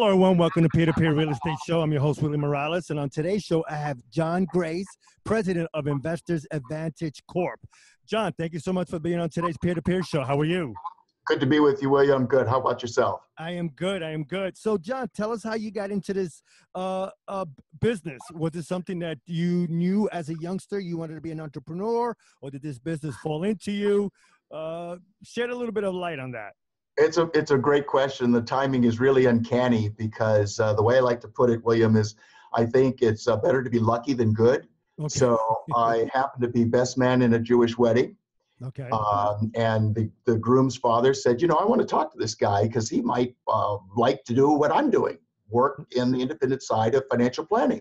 Hello, everyone. Welcome to Peer to Peer Real Estate Show. I'm your host, Willie Morales. And on today's show, I have John Grace, president of Investors Advantage Corp. John, thank you so much for being on today's Peer to Peer Show. How are you? Good to be with you, William. Good. How about yourself? I am good. I am good. So, John, tell us how you got into this uh, uh, business. Was it something that you knew as a youngster you wanted to be an entrepreneur, or did this business fall into you? Uh, shed a little bit of light on that. It's a it's a great question. The timing is really uncanny because uh, the way I like to put it, William, is I think it's uh, better to be lucky than good. Okay. So I happen to be best man in a Jewish wedding. Okay. Um, and the, the groom's father said, you know, I want to talk to this guy because he might uh, like to do what I'm doing, work in the independent side of financial planning.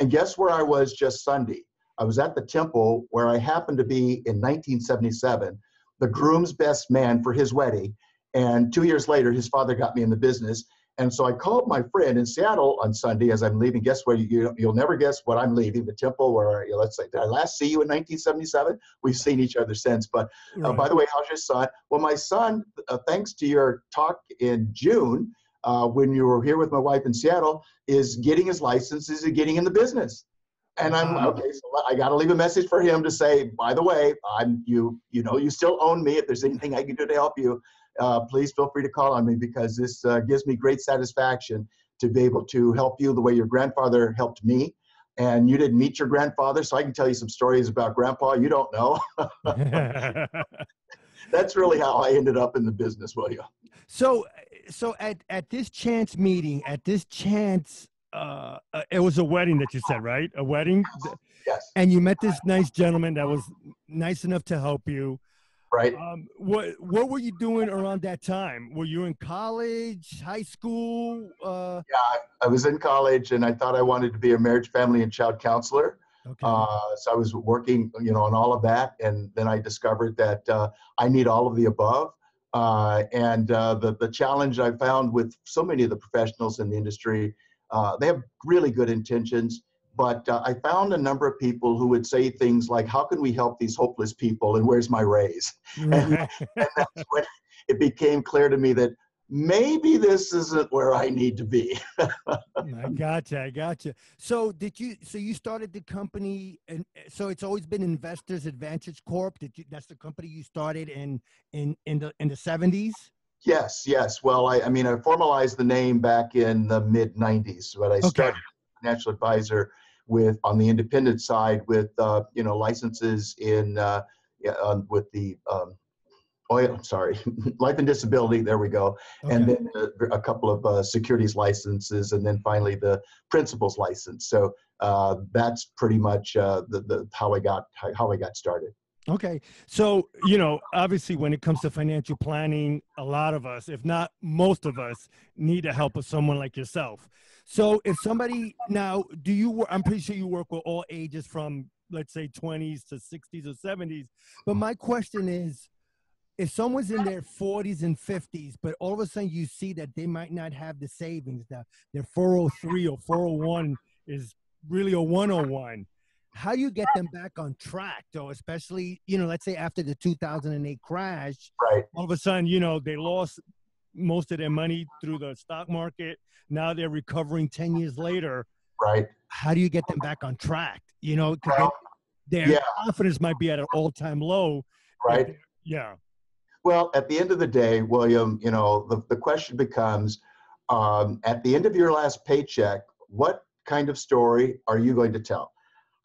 And guess where I was just Sunday? I was at the temple where I happened to be in 1977, the groom's best man for his wedding. And two years later, his father got me in the business. And so I called my friend in Seattle on Sunday as I'm leaving. Guess where? You, will never guess what I'm leaving. The temple where, let's say, did I last see you in 1977? We've seen each other since. But uh, by the way, how's your son? Well, my son, uh, thanks to your talk in June, uh, when you were here with my wife in Seattle, is getting his license, is getting in the business. And I'm okay. So I got to leave a message for him to say, by the way, I'm you. You know, you still own me. If there's anything I can do to help you, uh, please feel free to call on me because this uh, gives me great satisfaction to be able to help you the way your grandfather helped me. And you didn't meet your grandfather, so I can tell you some stories about grandpa you don't know. That's really how I ended up in the business, will you? So, so at, at this chance meeting, at this chance, uh, uh it was a wedding that you said, right? A wedding? Yes. And you met this nice gentleman that was nice enough to help you right? Um, what What were you doing around that time? Were you in college, high school? Uh... Yeah, I was in college, and I thought I wanted to be a marriage, family, and child counselor. Okay. Uh, so I was working, you know, on all of that, and then I discovered that uh, I need all of the above. Uh, and uh, the the challenge I found with so many of the professionals in the industry, uh, they have really good intentions, but uh, I found a number of people who would say things like, "How can we help these hopeless people?" and "Where's my raise?" and, and that's when it became clear to me that maybe this isn't where I need to be. I gotcha. I gotcha. So did you? So you started the company, and so it's always been Investors Advantage Corp. Did you? That's the company you started in in in the in the seventies. Yes. Yes. Well, I, I mean, I formalized the name back in the mid '90s, but I okay. started financial advisor with on the independent side with uh, you know licenses in uh, yeah, um, with the um, oil sorry life and disability there we go okay. and then a, a, couple of uh, securities licenses and then finally the principals license so uh, that's pretty much uh, the, the how I got how I got started. Okay. So, you know, obviously when it comes to financial planning, a lot of us, if not most of us, need the help of someone like yourself. So if somebody now, do you, I'm pretty sure you work with all ages from, let's say 20s to 60s or 70s. But my question is, if someone's in their 40s and 50s, but all of a sudden you see that they might not have the savings, that their 403 or 401 is really a 101, how do you get them back on track though especially you know let's say after the 2008 crash right all of a sudden you know they lost most of their money through the stock market. Now they're recovering 10 years later. Right. How do you get them back on track? You know, well, their yeah. confidence might be at an all time low. Right. Yeah. Well, at the end of the day, William, you know, the, the question becomes um, at the end of your last paycheck, what kind of story are you going to tell?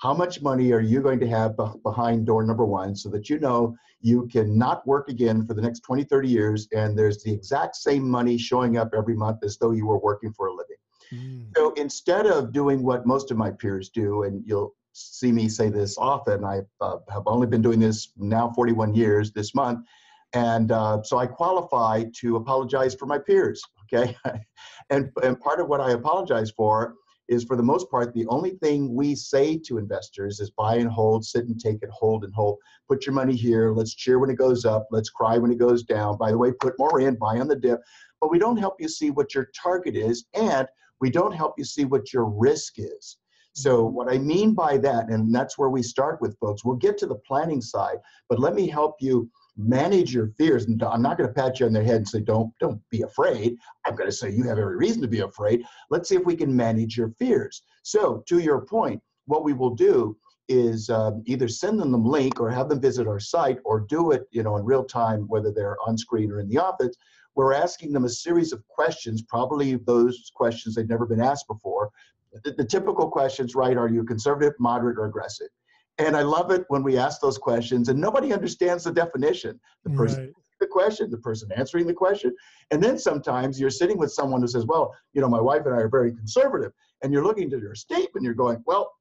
How much money are you going to have behind door number one so that you know you can not work again for the next 20 30 years and there's the exact same money showing up every month as though you were working for a living mm. so instead of doing what most of my peers do and you'll see me say this often i uh, have only been doing this now 41 years this month and uh, so i qualify to apologize for my peers okay and, and part of what i apologize for is for the most part the only thing we say to investors is buy and hold sit and take it hold and hold. Put your money here. Let's cheer when it goes up. Let's cry when it goes down. By the way put more in buy on the dip. But we don't help you see what your target is and we don't help you see what your risk is. So mm-hmm. what i mean by that and that's where we start with folks we'll get to the planning side but let me help you manage your fears. And I'm not going to pat you on the head and say, don't, don't be afraid. I'm going to say you have every reason to be afraid. Let's see if we can manage your fears. So to your point, what we will do is um, either send them the link or have them visit our site or do it you know in real time whether they're on screen or in the office we're asking them a series of questions probably those questions they've never been asked before the, the typical questions right are you conservative moderate or aggressive and i love it when we ask those questions and nobody understands the definition the person right. the question the person answering the question and then sometimes you're sitting with someone who says well you know my wife and i are very conservative and you're looking at your statement you're going well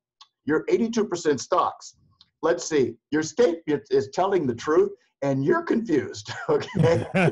you're 82% stocks. Let's see, your statement is telling the truth and you're confused. Okay. I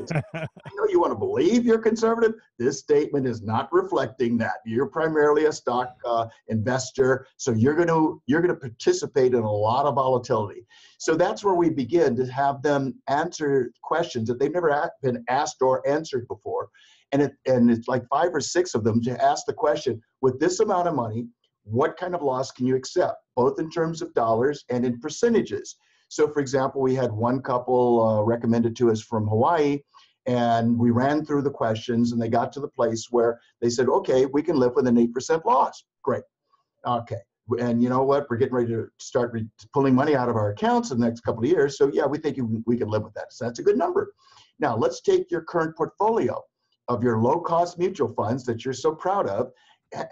know you want to believe you're conservative. This statement is not reflecting that. You're primarily a stock uh, investor, so you're going to you're going to participate in a lot of volatility. So that's where we begin to have them answer questions that they've never been asked or answered before. And it and it's like five or six of them to ask the question: with this amount of money, what kind of loss can you accept, both in terms of dollars and in percentages. So, for example, we had one couple uh, recommended to us from Hawaii, and we ran through the questions, and they got to the place where they said, okay, we can live with an 8% loss. Great. Okay. And you know what? We're getting ready to start re- pulling money out of our accounts in the next couple of years. So, yeah, we think we can live with that. So, that's a good number. Now, let's take your current portfolio of your low cost mutual funds that you're so proud of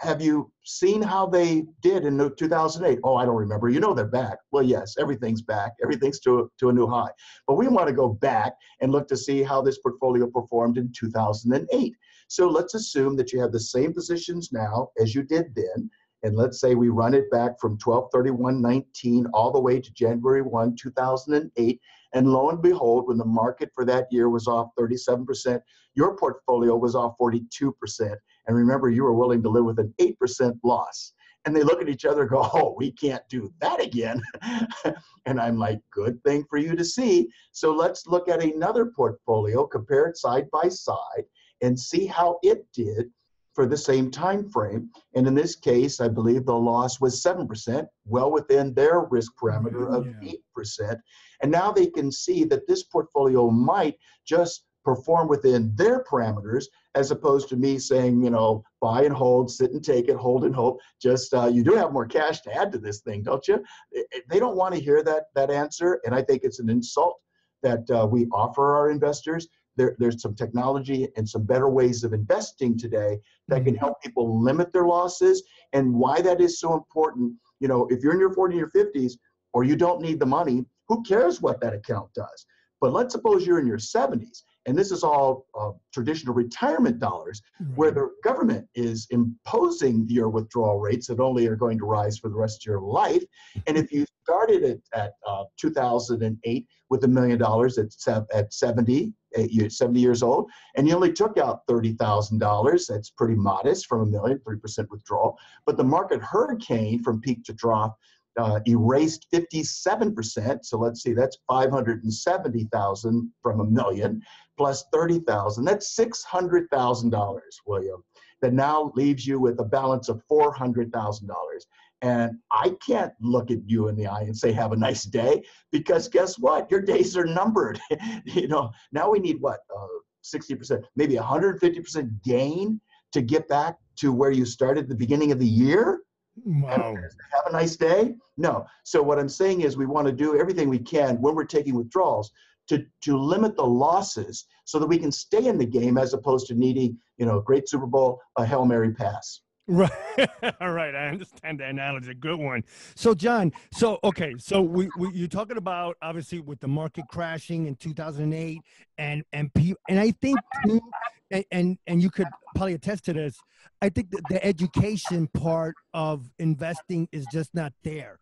have you seen how they did in 2008? Oh, I don't remember. You know they're back. Well, yes, everything's back. Everything's to, to a new high. But we want to go back and look to see how this portfolio performed in 2008. So let's assume that you have the same positions now as you did then. And let's say we run it back from 1231.19 all the way to January 1, 2008. And lo and behold, when the market for that year was off 37%, your portfolio was off 42%. And remember, you were willing to live with an 8% loss. And they look at each other go, oh, we can't do that again. and I'm like, good thing for you to see. So let's look at another portfolio, compare it side by side, and see how it did for the same time frame. And in this case, I believe the loss was 7%, well within their risk parameter of yeah. 8%. And now they can see that this portfolio might just perform within their parameters as opposed to me saying you know buy and hold sit and take it hold and hope just uh, you do have more cash to add to this thing don't you? They don't want to hear that that answer and i think it's an insult that uh, we offer our investors. There, there's some technology and some better ways of investing today that can mm-hmm. help people limit their losses and why that is so important you know if you're in your 40s or 50s or you don't need the money who cares what that account does? But let's suppose you're in your 70s and this is all uh, traditional retirement dollars, right. where the government is imposing your withdrawal rates that only are going to rise for the rest of your life. And if you started it at uh, 2008 with a million dollars at, at 70, years, 70 years old, and you only took out $30,000, that's pretty modest from a million, 3% withdrawal. But the market hurricane from peak to trough uh, erased 57%. So let's see, that's 570,000 from a million plus 30,000. That's $600,000, William, that now leaves you with a balance of $400,000. And I can't look at you in the eye and say, have a nice day, because guess what? Your days are numbered. you know, now we need what? Uh, 60%, maybe 150% gain to get back to where you started at the beginning of the year. Wow. Have a nice day? No. So what I'm saying is we want to do everything we can when we're taking withdrawals to, to limit the losses so that we can stay in the game as opposed to needing, you know, a great Super Bowl, a Hail Mary pass. Right. All right. I understand the analogy. Good one. So, John, so, okay. So, we, we, you're talking about obviously with the market crashing in 2008 and, and, pe- and I think too, and, and, and you could probably attest to this. I think that the education part of investing is just not there.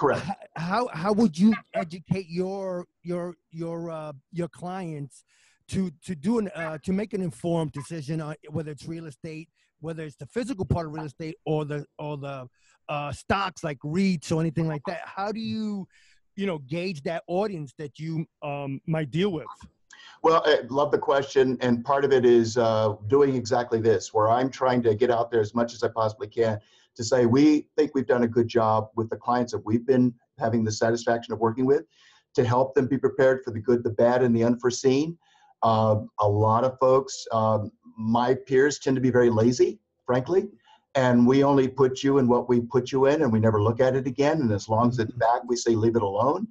Correct. How how would you educate your your your uh, your clients to to do an uh, to make an informed decision on whether it's real estate, whether it's the physical part of real estate or the or the uh, stocks like REITs or anything like that? How do you you know gauge that audience that you um, might deal with? Well, I love the question, and part of it is uh, doing exactly this, where I'm trying to get out there as much as I possibly can to say we think we've done a good job with the clients that we've been having the satisfaction of working with, to help them be prepared for the good, the bad, and the unforeseen. Uh, a lot of folks, um, my peers, tend to be very lazy, frankly, and we only put you in what we put you in, and we never look at it again. And as long as it's back, we say leave it alone.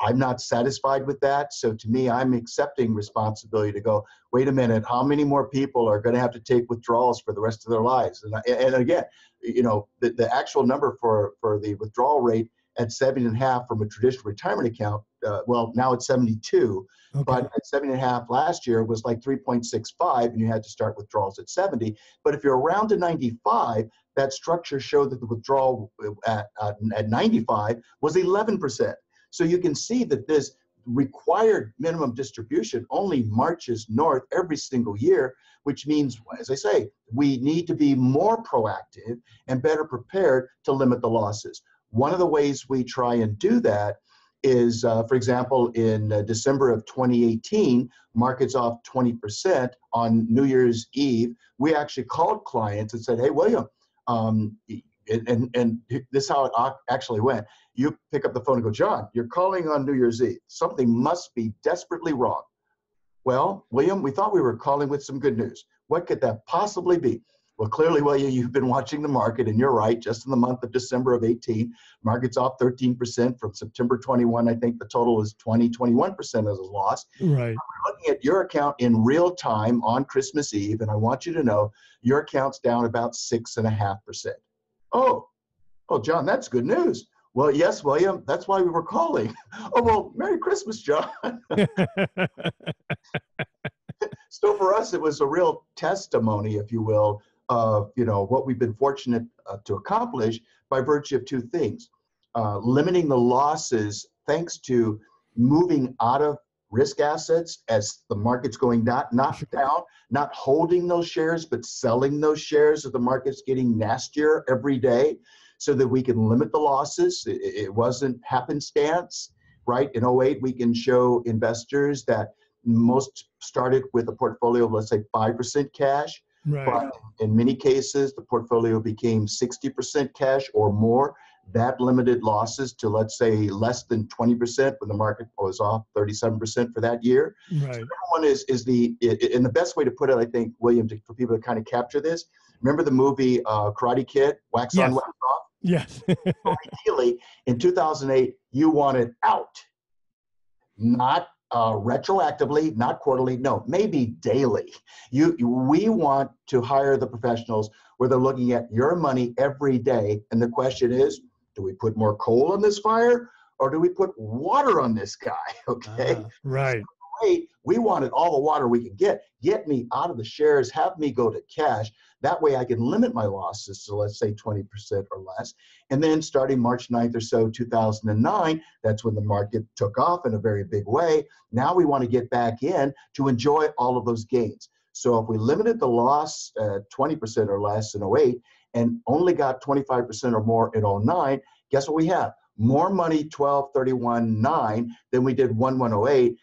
I'm not satisfied with that. So to me, I'm accepting responsibility to go, wait a minute, how many more people are going to have to take withdrawals for the rest of their lives? And, and again, you know, the, the actual number for, for the withdrawal rate at seven and a half from a traditional retirement account, uh, well, now it's 72, okay. but at seven and a half last year was like 3.65 and you had to start withdrawals at 70. But if you're around to 95, that structure showed that the withdrawal at, at, at 95 was 11%. So you can see that this required minimum distribution only marches north every single year, which means, as I say, we need to be more proactive and better prepared to limit the losses. One of the ways we try and do that is, uh, for example, in uh, December of 2018, markets off 20% on New Year's Eve. We actually called clients and said, "Hey, William, um, and, and this is how it actually went. You pick up the phone and go, John, you're calling on New Year's Eve. Something must be desperately wrong. Well, William, we thought we were calling with some good news. What could that possibly be? Well, clearly, William, you've been watching the market, and you're right. Just in the month of December of 18, market's off 13% from September 21. I think the total is 20, 21% as a loss. Right. We're looking at your account in real time on Christmas Eve, and I want you to know your account's down about six and a half percent. Oh, oh, John, that's good news. Well, yes, William, that's why we were calling. oh, well, Merry Christmas, John. so for us, it was a real testimony, if you will, of you know what we've been fortunate uh, to accomplish by virtue of two things: uh, limiting the losses thanks to moving out of risk assets as the market's going not not down, not holding those shares, but selling those shares as the market's getting nastier every day so that we can limit the losses. It, it wasn't happenstance, right? In 08, we can show investors that most started with a portfolio of let's say 5% cash. Right. But in many cases, the portfolio became 60% cash or more that limited losses to let's say less than 20% when the market was off 37% for that year. Right. So one is is the and the best way to put it, I think, William, to, for people to kind of capture this. Remember the movie uh, Karate Kid, Wax yes. on, Wax off. Yes. Ideally, in 2008, you wanted out, not uh, retroactively, not quarterly, no, maybe daily. You, we want to hire the professionals where they're looking at your money every day, and the question is, do we put more coal on this fire or do we put water on this guy? Okay. Uh, right. Wait, we wanted all the water we could get. Get me out of the shares, have me go to cash. That way I can limit my losses to let's say 20% or less. And then starting March 9th or so, 2009, that's when the market took off in a very big way. Now we want to get back in to enjoy all of those gains. So if we limited the loss uh, 20% or less in 08, and only got 25% or more in 09, guess what we have? More money 12, 31, 9 than we did 1108.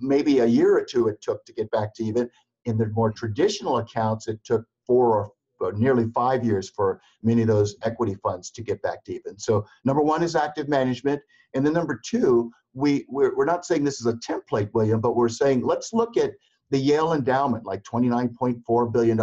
Maybe a year or two it took to get back to even. In the more traditional accounts, it took four or nearly five years for many of those equity funds to get back to even. So number one is active management. And then number two, we, we're, we're not saying this is a template, William, but we're saying let's look at the Yale endowment, like $29.4 billion.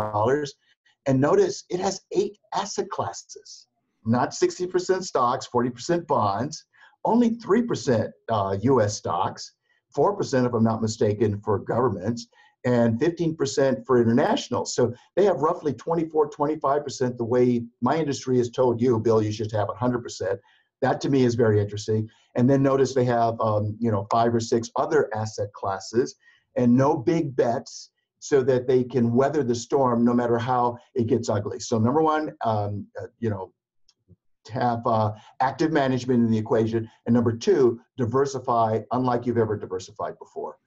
And notice it has eight asset classes, not 60% stocks, 40% bonds, only 3% uh, US stocks, 4%, if I'm not mistaken, for governments, and 15% for international. So they have roughly 24, 25% the way my industry has told you, Bill, you should have 100%. That to me is very interesting. And then notice they have, um, you know, five or six other asset classes and no big bets so that they can weather the storm no matter how it gets ugly. So number one, um, uh, you know, have uh, active management in the equation, and number two, diversify unlike you've ever diversified before.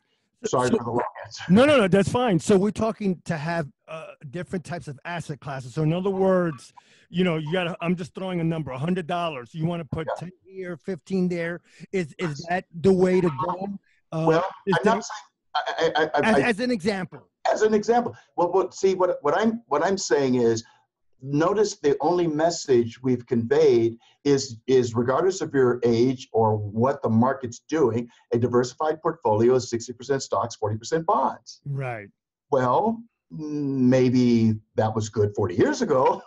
Sorry so, for the long answer. No, no, no, that's fine. So we're talking to have uh, different types of asset classes. So in other words, you know, you got. to I'm just throwing a number, a hundred dollars. You want to put yeah. ten here, fifteen there. Is is that the way to go? Uh, well, I'm not saying. I, I, I, as, as, an example as an example. Well, see what what I'm what I'm saying is notice the only message we've conveyed is is regardless of your age or what the market's doing a diversified portfolio is 60% stocks 40% bonds. Right. Well maybe that was good 40 years ago.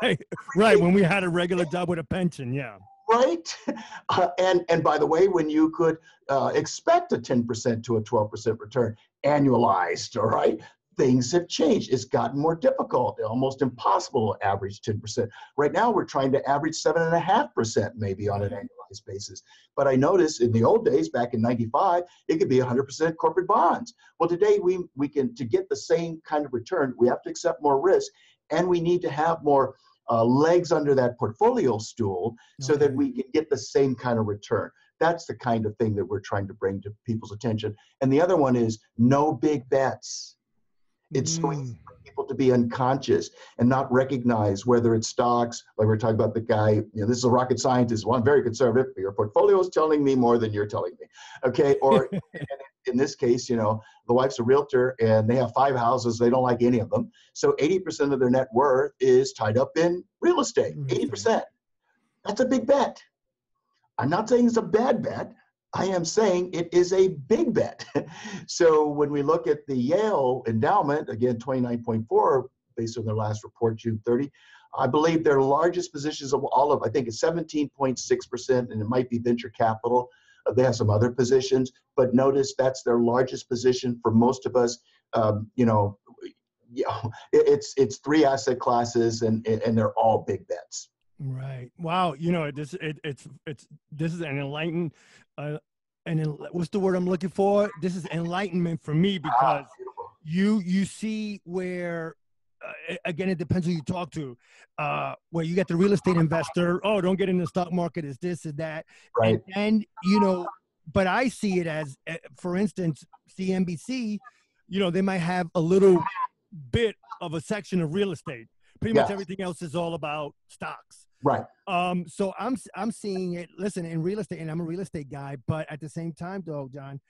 Right, right when we had a regular job with a pension yeah right uh, and and by the way when you could uh, expect a 10% to a 12% return annualized all right things have changed. It's gotten more difficult, almost impossible to average 10%. Right now, we're trying to average 7.5% maybe on an annualized basis. But I noticed in the old days, back in 95, it could be 100% corporate bonds. Well, today, we, we can, to get the same kind of return, we have to accept more risk and we need to have more uh, legs under that portfolio stool okay. so that we can get the same kind of return. That's the kind of thing that we're trying to bring to people's attention. And the other one is no big bets it's so easy mm. for people to be unconscious and not recognize whether it's stocks, like we are talking about the guy, you know, this is a rocket scientist, one very conservative, your portfolio is telling me more than you're telling me. Okay. Or in this case, you know, the wife's a realtor and they have five houses, they don't like any of them. So 80% of their net worth is tied up in real estate. Mm-hmm. 80%. That's a big bet. I'm not saying it's a bad bet. I am saying it is a big bet. so when we look at the Yale endowment, again, 29.4 based on their last report, June 30, I believe their largest positions of all of, I think it's 17.6%, and it might be venture capital. They have some other positions, but notice that's their largest position for most of us. Um, you know, yeah, it's it's three asset classes, and and they're all big bets. Right. Wow. You know, this it, it's it's this is an enlightened, uh, and what's the word I'm looking for? This is enlightenment for me ah, because ah, you you see where again it depends who you talk to uh where you get the real estate investor oh don't get in the stock market is this is that right and, and you know but i see it as uh, for instance cnbc you know they might have a little bit of a section of real estate pretty yes. much everything else is all about stocks Right. Um, so I'm I'm seeing it. Listen, in real estate, and I'm a real estate guy, but at the same time, though, John,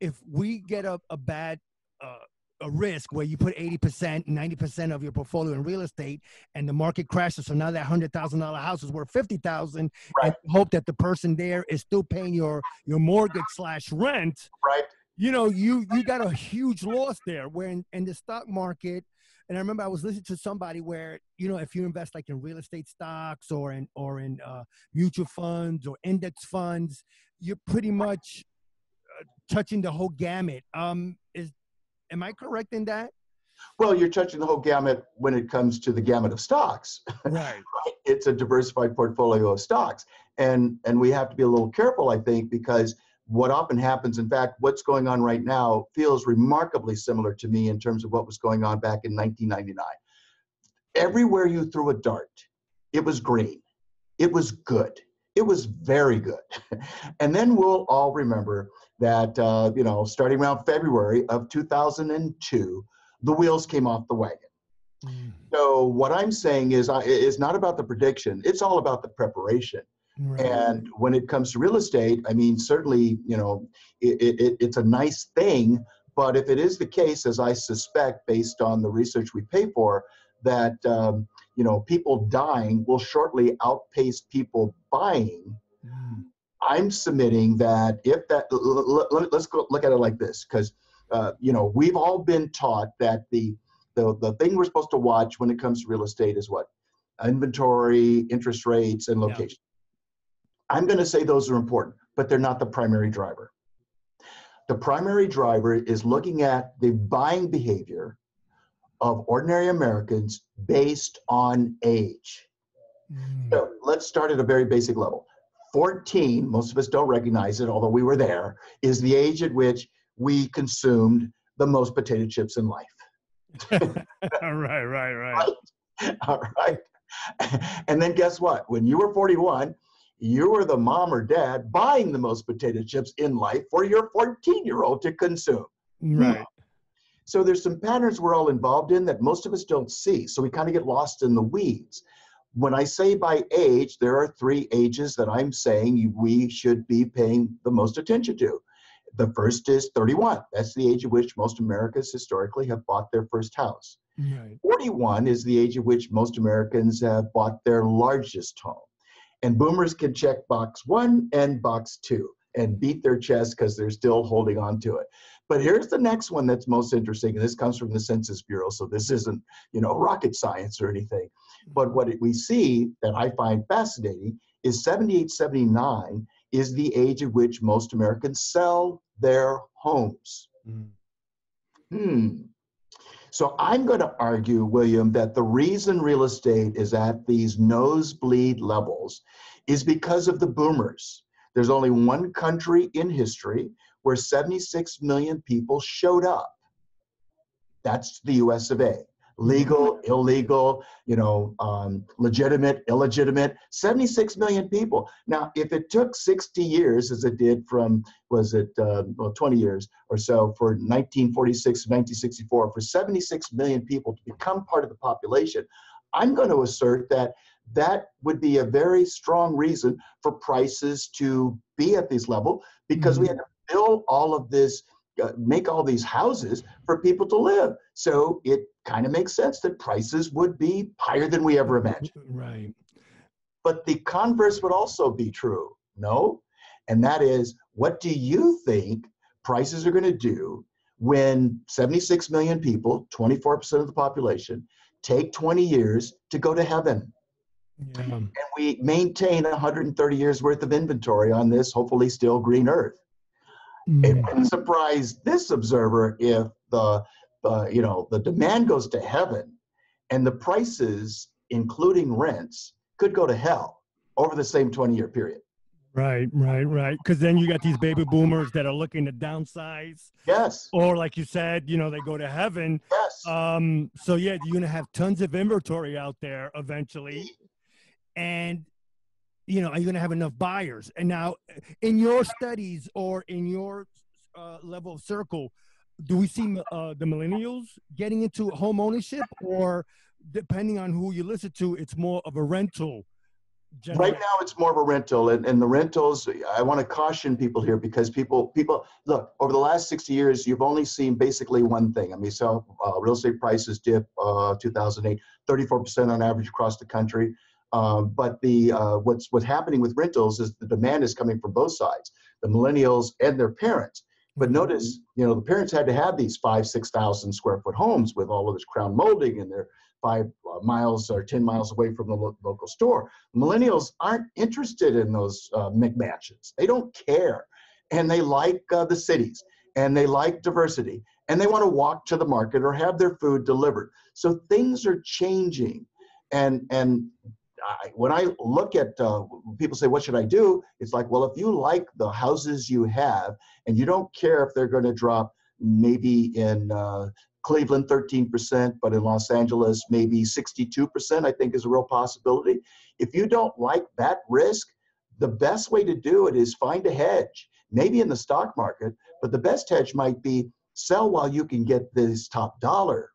if we get a, a bad uh, a risk where you put 80%, 90% of your portfolio in real estate and the market crashes. So now that $100,000 house is worth 50,000 right. and hope that the person there is still paying your, your mortgage slash rent. Right. You know, you, you got a huge loss there where in, in the stock market, and I remember I was listening to somebody where you know if you invest like in real estate stocks or in or in uh, mutual funds or index funds, you're pretty much uh, touching the whole gamut. Um, is am I correct in that? Well, you're touching the whole gamut when it comes to the gamut of stocks. Right. it's a diversified portfolio of stocks, and and we have to be a little careful, I think, because what often happens, in fact, what's going on right now feels remarkably similar to me in terms of what was going on back in 1999. Everywhere you threw a dart, it was green. It was good. It was very good. and then we'll all remember that, uh, you know, starting around February of 2002, the wheels came off the wagon. Mm. So what I'm saying is, uh, is not about the prediction. It's all about the preparation. Right. And when it comes to real estate, I mean, certainly, you know, it, it, it's a nice thing. But if it is the case, as I suspect, based on the research we pay for, that um, you know people dying will shortly outpace people buying. Mm. I'm submitting that if that let's go look at it like this, because uh, you know we've all been taught that the, the the thing we're supposed to watch when it comes to real estate is what inventory, interest rates, and location. I'm going to say those are important, but they're not the primary driver. The primary driver is looking at the buying behavior of ordinary Americans based on age. Mm. So let's start at a very basic level. 14, most of us don't recognize it, although we were there, is the age at which we consumed the most potato chips in life. right, right, right. All right. And then guess what? When you were 41, you were the mom or dad buying the most potato chips in life for your 14 year old to consume. Right. So there's some patterns we're all involved in that most of us don't see. So we kind of get lost in the weeds. When I say by age, there are three ages that I'm saying we should be paying the most attention to. The first is 31. That's the age at which most Americans historically have bought their first house. Right. 41 is the age at which most Americans have bought their largest home. And boomers can check box one and box two and beat their chest because they're still holding on to it. But here's the next one that's most interesting, and this comes from the Census Bureau, so this isn't, you know, rocket science or anything. But what we see that I find fascinating is 78, 79 is the age at which most Americans sell their homes. Mm. Hmm. So I'm going to argue, William, that the reason real estate is at these nosebleed levels is because of the boomers. There's only one country in history where 76 million people showed up. That's the US of A legal, illegal, you know, um, legitimate, illegitimate, 76 million people. Now, if it took 60 years, as it did from, was it, uh, well, 20 years or so, for 1946 to 1964, for 76 million people to become part of the population, I'm going to assert that that would be a very strong reason for prices to be at this level because mm-hmm. we had to build all of this uh, make all these houses for people to live. So it kind of makes sense that prices would be higher than we ever imagined. Right. But the converse would also be true, no? And that is, what do you think prices are going to do when 76 million people, 24% of the population, take 20 years to go to heaven? Yeah. And we maintain 130 years worth of inventory on this, hopefully still green earth. Mm. It wouldn't surprise this observer if the uh, you know the demand goes to heaven and the prices, including rents, could go to hell over the same 20 year period. Right, right, right. Because then you got these baby boomers that are looking to downsize. Yes. Or like you said, you know, they go to heaven. Yes. Um. So yeah, you're gonna have tons of inventory out there eventually, and you know, are you going to have enough buyers? And now, in your studies or in your uh, level of circle, do we see uh, the millennials getting into home ownership, or depending on who you listen to, it's more of a rental? Generation? Right now, it's more of a rental, and, and the rentals. I want to caution people here because people people look over the last sixty years, you've only seen basically one thing. I mean, so uh, real estate prices dip uh, 2008, 34 percent on average across the country. Uh, but the uh, what's what's happening with rentals is the demand is coming from both sides, the millennials and their parents. But mm-hmm. notice, you know, the parents had to have these five, six thousand square foot homes with all of this crown molding, and they're five uh, miles or ten miles away from the lo- local store. Millennials aren't interested in those uh, McMansions. They don't care, and they like uh, the cities, and they like diversity, and they want to walk to the market or have their food delivered. So things are changing, and and I, when I look at uh, people say, "What should I do?" It's like, well, if you like the houses you have, and you don't care if they're going to drop, maybe in uh, Cleveland 13%, but in Los Angeles maybe 62%. I think is a real possibility. If you don't like that risk, the best way to do it is find a hedge, maybe in the stock market, but the best hedge might be sell while you can get this top dollar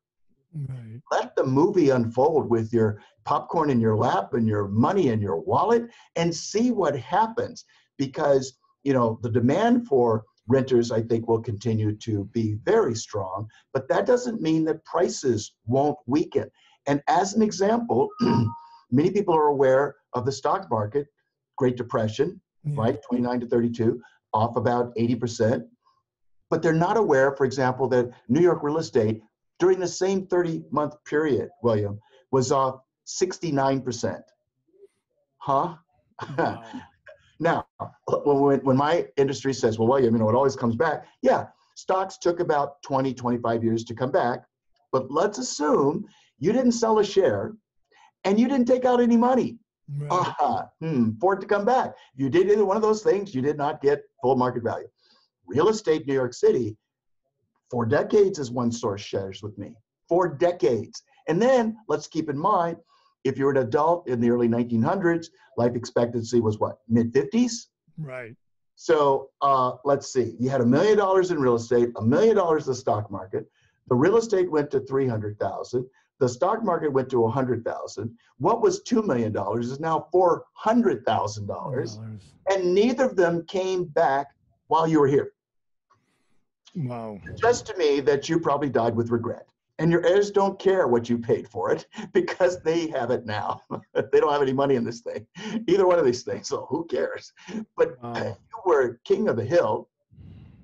Right. Let the movie unfold with your popcorn in your lap and your money in your wallet and see what happens. Because you know the demand for renters I think will continue to be very strong but that doesn't mean that prices won't weaken. And as an example many people are aware of the stock market great depression yeah. right 29 to 32 off about 80% but they're not aware for example that New York real estate during the same 30 month period, William, was off 69%. Huh? Wow. now, when, when my industry says, well, William, you know, it always comes back. Yeah, stocks took about 20, 25 years to come back. But let's assume you didn't sell a share and you didn't take out any money right. uh, hmm, for it to come back. You did either one of those things, you did not get full market value. Real estate, New York City, for decades, as one source shares with me. For decades. And then let's keep in mind, if you're an adult in the early 1900s, life expectancy was what, mid 50s? Right. So uh, let's see. You had a million dollars in real estate, a million dollars in the stock market. The real estate went to 300,000. The stock market went to 100,000. What was $2 million is now $400,000. And neither of them came back while you were here. Wow. Just to me that you probably died with regret. And your heirs don't care what you paid for it because they have it now. they don't have any money in this thing, either one of these things. So who cares? But Wow. you were king of the hill,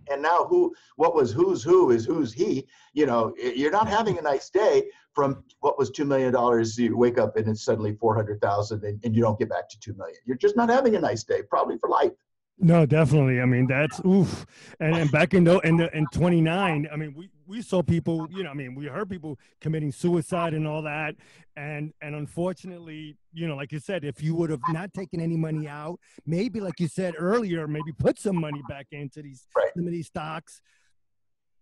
and now who? What was who's who is who's he? You know, you're not having a nice day from what was two million dollars. You wake up and it's suddenly four hundred thousand, and, and you don't get back to two million. You're just not having a nice day, probably for life. No, definitely. I mean, that's oof. And and back in the, in the, in 29, I mean, we we saw people, you know, I mean, we heard people committing suicide and all that. And and unfortunately, you know, like you said, if you would have not taken any money out, maybe like you said earlier, maybe put some money back into these Right. some of these stocks.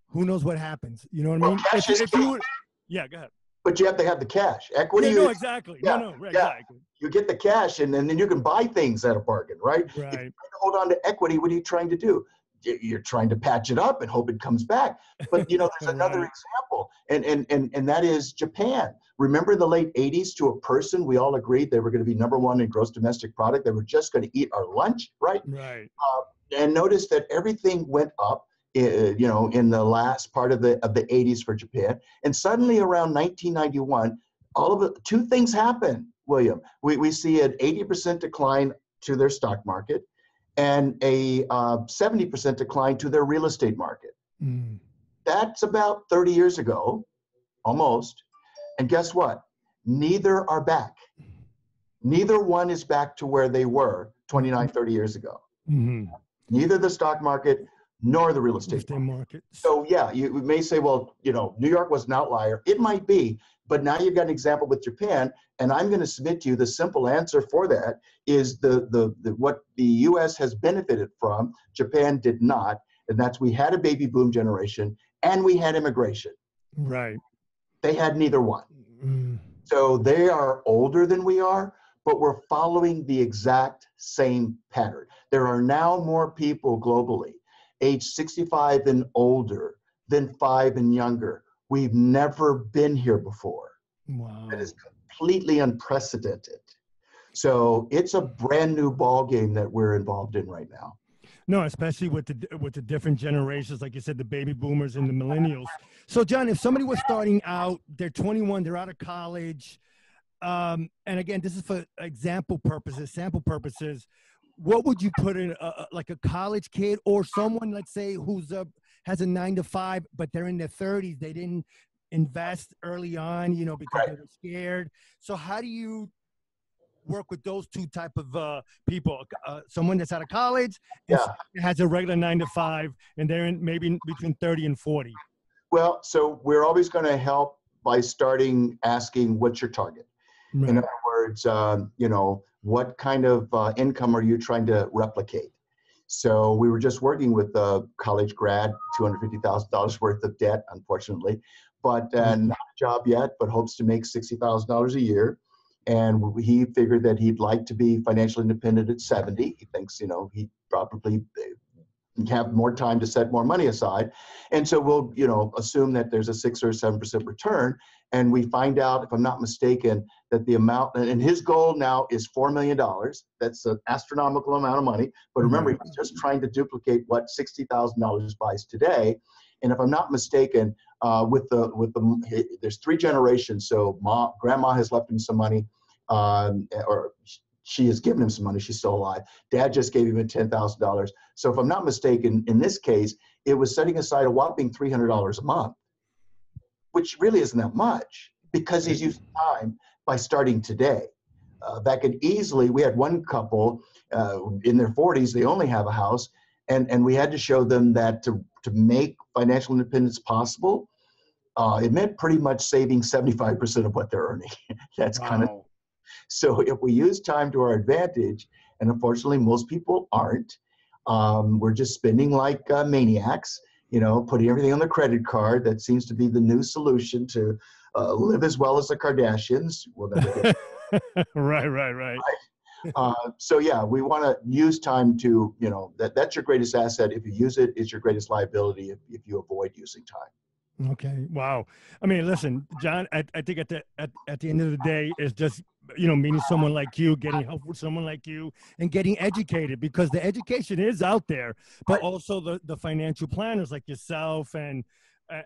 Who knows what happens? You know what I mean? If, if you would, yeah, go ahead. But you have to have the cash. Equity, Yeah, you, no, exactly. yeah, no, no, right, yeah. exactly. you get the cash, and, then then you can buy things at a bargain, right? If Right. you hold on to equity, what are you trying to do? You're trying to patch it up and hope it comes back. But you know, there's another Right. example, and, and and and that is Japan. Remember in the late '80s, to a person, we all agreed they were going to be number one in gross domestic product. They were just going to eat our lunch, right? Right. and notice that everything went up uh, you know in the last part of the of the 80s for japan. And suddenly around 1991 all of it two things happen william. We, we see an 80% decline to their stock market and a uh, 70% decline to their real estate market. Mm. that's about 30 years ago almost. And guess what? Neither are back. Neither one is back to where they were 29 30 years ago. Mhm. neither the stock market nor the real estate market. market. So yeah, you may say, well, you know, New York was an outlier. It might be, but now you've got an example with Japan, and I'm going to submit to you the simple answer for that is the, the the what the U.S. has benefited from, Japan did not, and that's we had a baby boom generation and we had immigration. Right. They had neither one. Mm. So they are older than we are, but we're following the exact same pattern. There are now more people globally, age 65 and older, than five and younger. We've never been here before. Wow. That is completely unprecedented. So it's a brand new ball game that we're involved in right now. No, especially with the with the different generations, like you said, the baby boomers and the millennials. So, John, if somebody was starting out, they're 21, they're out of college, um, and again, this is for example purposes, sample purposes. What would you put in, a, like a college kid or someone, let's say, who's a has a nine to five, but they're in their 30s, they didn't invest early on, you know, because Right. they were scared. So, how do you work with those two type of uh, people? Uh, someone that's out of college Yeah. has a regular nine to five, and they're in maybe between 30 and 40. Well, so we're always going to help by starting asking what's your target. In Right. other words, um, you know, what kind of uh, income are you trying to replicate? So we were just working with a college grad, two hundred fifty thousand dollars worth of debt, unfortunately, but uh, Mhm. not a job yet, but hopes to make sixty thousand dollars a year. And he figured that he'd like to be financially independent at seventy. He thinks, you know, he probably uh, have more time to set more money aside. And so we'll, you know, assume that there's a six or seven percent return. And we find out, if I'm not mistaken, that the amount and his goal now is four million dollars. That's an astronomical amount of money. But remember, Mhm. he's just trying to duplicate what sixty thousand dollars buys today. And if I'm not mistaken, uh, with the with the there's three generations. So mom, grandma has left him some money, um, or she has given him some money. She's still alive. Dad just gave him ten thousand dollars. So if I'm not mistaken, in this case, it was setting aside a whopping three hundred dollars a month, which really isn't that much because he's using time by starting today. Uh, that could easily. We had one couple uh, in their 40s. They only have a house, and and we had to show them that to to make financial independence possible, uh, it meant pretty much saving 75% of what they're earning. That's kind of Wow. so if we use time to our advantage, and unfortunately most people aren't, um, we're just spending like uh, maniacs. You know, putting everything on the credit card. That seems to be the new solution to uh, live as well as the Kardashians. We'll get right, right, right. uh, so yeah, we want to use time to, you know, that that's your greatest asset. If you use it, it's your greatest liability if, if you avoid using time. Okay. Wow. I mean, listen, John. I, I think at the at, at the end of the day, it's just you know, meeting someone like you, getting help with someone like you, and getting educated because the education is out there, but also the the financial planners like yourself and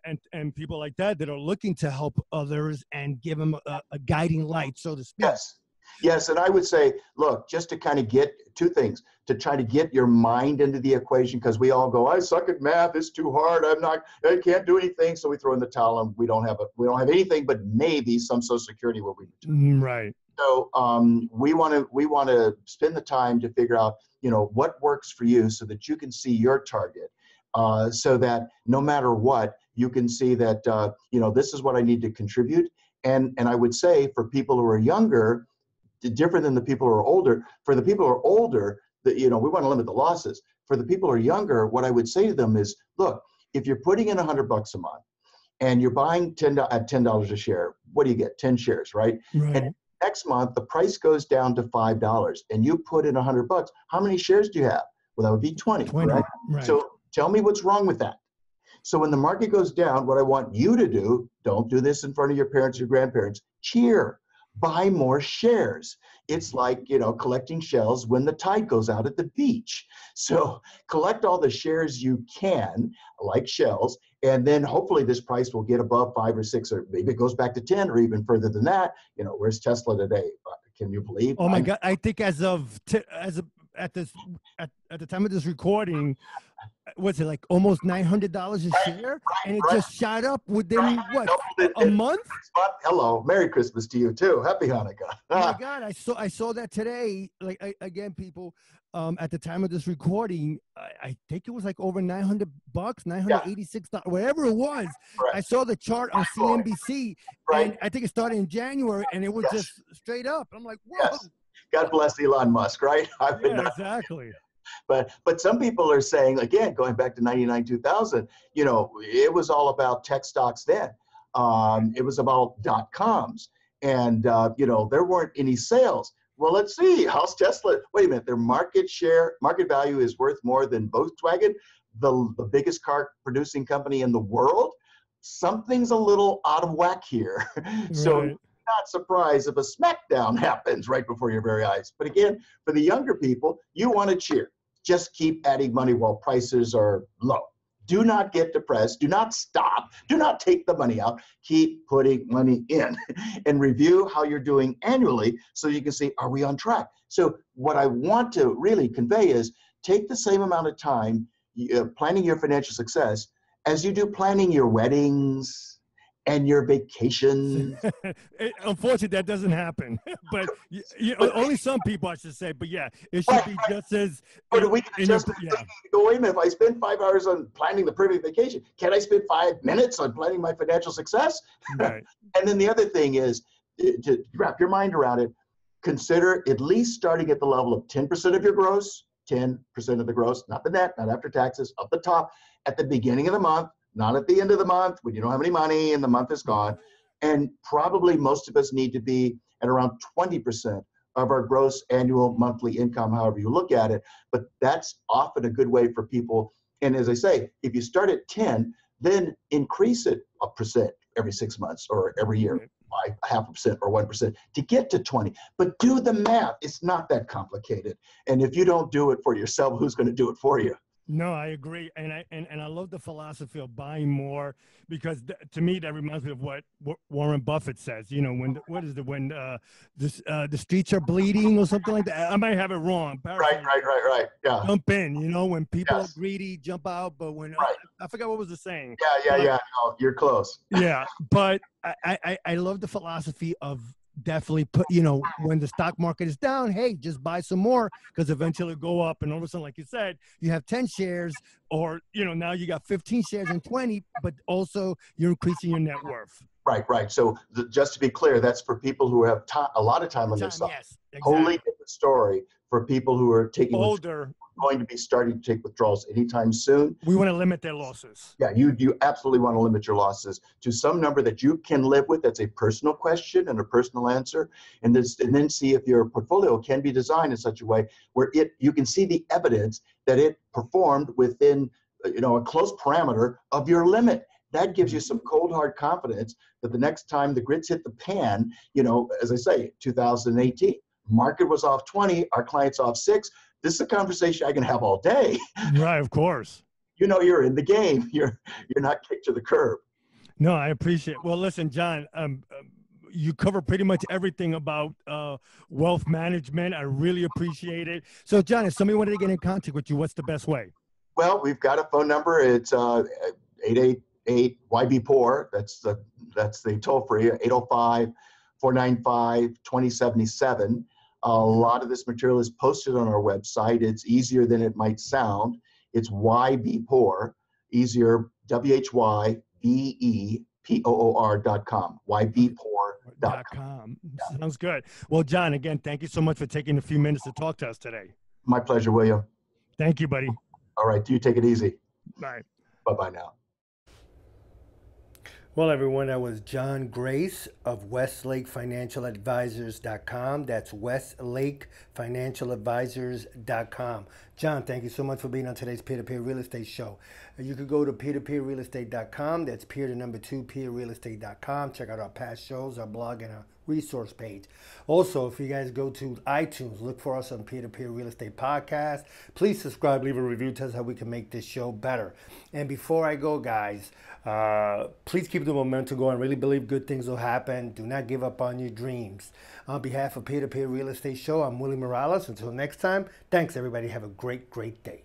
and and people like that that are looking to help others and give them a, a guiding light, so to speak. Yes. Yes, and I would say, look, just to kind of get two things to try to get your mind into the equation because we all go, I suck at math, it's too hard, I'm not, I can't do anything, so we throw in the towel and we don't have a, we don't have anything but maybe some Social Security will be mm, right. So um, we want to we want to spend the time to figure out, you know, what works for you so that you can see your target, uh, so that no matter what, you can see that uh, you know this is what I need to contribute. And and I would say for people who are younger, different than the people who are older. For the people who are older, that you know we want to limit the losses. For the people who are younger, what I would say to them is, look, if you're putting in a hundred bucks a month and you're buying ten at ten dollars a share, what do you get? Ten shares, right? right. And next month the price goes down to five dollars, and you put in a hundred bucks. How many shares do you have? Well, that would be twenty, 20 right? right. So tell me what's wrong with that. So when the market goes down, what I want you to do, don't do this in front of your parents or grandparents, cheer buy more shares. It's like, you know, collecting shells when the tide goes out at the beach. So collect all the shares you can, like shells, and then hopefully this price will get above five or six, or maybe it goes back to 10 or even further than that. You know, where's Tesla today? Can you believe? Oh my God. I think as of, t- as of, at this, at, at the time of this recording, was it like almost nine hundred dollars a share, right, and it right. just shot up within Right. what a month? Hello, Merry Christmas to you too. Happy Hanukkah. Oh my God, I saw I saw that today. Like I, again, people, um, at the time of this recording, I, I think it was like over nine hundred bucks, nine hundred eighty-six dollars, whatever it was. Correct. I saw the chart on CNBC, right. and I think it started in January, and it was Yes. just straight up. I'm like, whoa, Yes. God bless Elon Musk, right? I would yeah, not exactly. but but some people are saying again going back to 99 2000 you know it was all about tech stocks then. Um, it was about dot coms. And uh, you know there weren't any sales. Well let's see. How's tesla? Wait a minute. Their market share market value is worth more than volkswagen the, the biggest car producing company in the world? Something's a little out of whack here. So Right. Not surprised if a smackdown happens right before your very eyes. But again, for the younger people, you want to cheer. Just keep adding money while prices are low. Do not get depressed. Do not stop. Do not take the money out. Keep putting money in and review how you're doing annually so you can see are we on track. So, what I want to really convey is take the same amount of time uh, planning your financial success as you do planning your weddings and your vacations. It- unfortunately, that doesn't happen. but y- you only some people, I should say. But yeah, it should Right, be right. just as. In- we your- just yeah. go, wait a minute, if I spend five hours on planning the perfect vacation, can I spend five minutes on planning my financial success? Right. And then the other thing is to wrap your mind around it, consider at least starting at the level of 10% of your gross, 10% of the gross, not the net, not after taxes, up the top, at the beginning of the month, not at the end of the month when you don't have any money and the month is gone. And probably most of us need to be at around 20% of our gross annual monthly income, however you look at it. But that's often a good way for people. And as I say, if you start at 10, then increase it a percent every six months or every year by a half a percent or one percent to get to 20. But do the math. It's not that complicated. And if you don't do it for yourself, who's going to do it for you? No, I agree, and I and, and I love the philosophy of buying more because th- to me that reminds me of what, what Warren Buffett says. You know, when the- what is the when uh, the uh, the streets are bleeding or something like that. I might have it wrong. Right, right, right, right. Yeah. Jump in. You know, when people Yes. are greedy, jump out. But when Right. I, I forgot what was the saying. Yeah, yeah, yeah. No, you're close. yeah but I I- i love the philosophy of definitely put you know when the stock market is down hey just buy some more because eventually it'll go up and all of a sudden like you said you have 10 shares or you know now you got 15 shares and 20 but also you're increasing your net worth Right, right. So just to be clear, that's for people who have a lot of time on their side. yes Totally different story for people who are taking older going to be starting to take withdrawals anytime soon. we want to limit their losses Yeah, you you absolutely want to limit your losses to some number that you can live with. That's a personal question and a personal answer, and this and then see if your portfolio can be designed in such a way where it you can see the evidence that it performed within you know a close parameter of your limit. that gives you some cold hard confidence that the next time the grits hit the pan, you know, as I say, 2018, market was off 20, our clients off six. This is a conversation I can have all day. Right, of course. you know you're in the game. You're you're not kicked to the curb. No, I appreciate. Well, listen, John, um, um, you cover pretty much everything about uh, wealth management. I really appreciate it. So, John, if somebody wanted to get in contact with you, what's the best way? Well, we've got a phone number. It's uh, 888 Why Be Poor. That's the that's the toll free 805 495 2077. A lot of this material is posted on our website. It's easier than it might sound. It's Why Be Poor, easier W H Y B E P O O R dot com. Why Be Poor dot com. Sounds good. Well, John, again, thank you so much for taking a few minutes to talk to us today. My pleasure, William. Thank you, buddy. All right, Do you take it easy. Bye. Bye bye now. Well, everyone, that was John Grace of WestlakeFinancialAdvisors.com. That's WestlakeFinancialAdvisors.com. John, thank you so much for being on today's Peer to Peer Real Estate Show. You could go to peer-to-peerrealestate.com. That's peer to number two, peerrealestate.com. Check out our past shows, our blog, and our resource page. Also, if you guys go to iTunes, look for us on Peer to Peer Real Estate Podcast. Please subscribe, leave a review, tell us how we can make this show better. And before I go, guys, uh, please keep the momentum going. Really believe good things will happen. Do not give up on your dreams. On behalf of Peer to Peer Real Estate Show, I'm Willie Morales. Until next time, thanks everybody. Have a great, great day.